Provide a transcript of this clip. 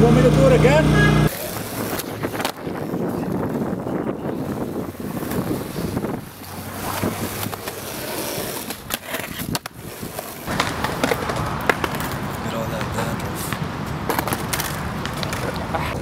You want me to do it again? Get all that dandruff.